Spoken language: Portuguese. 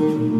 Música